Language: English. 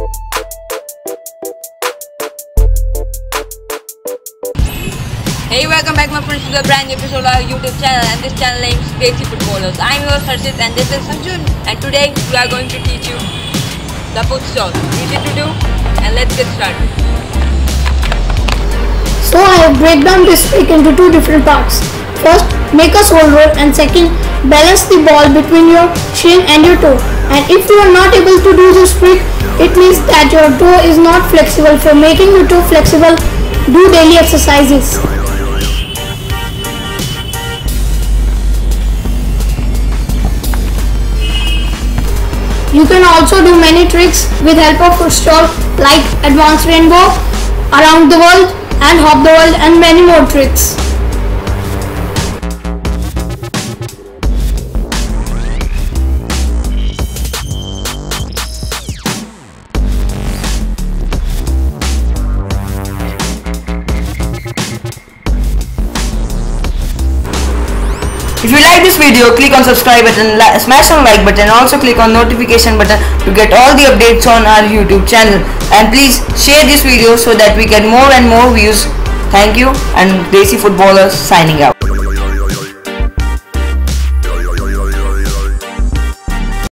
Hey, welcome back my friends to the brand new episode of our YouTube channel and this channel name is Desi Footballers. I'm your Harshit and this is Arjun and today we are going to teach you the foot stall. Easy to do and let's get started. So I have break down this trick into two different parts. First, make a sole roll and second, balance the ball between your shin and your toe. And if you are not able to do this trick, it means that your toe is not flexible. For making your toe flexible, do daily exercises. You can also do many tricks with help of footstall like advanced rainbow, around the world and hop the world and many more tricks. If you like this video, click on subscribe button, smash on like button, also click on notification button to get all the updates on our YouTube channel. And please share this video so that we get more and more views. Thank you and Desi Footballers signing out.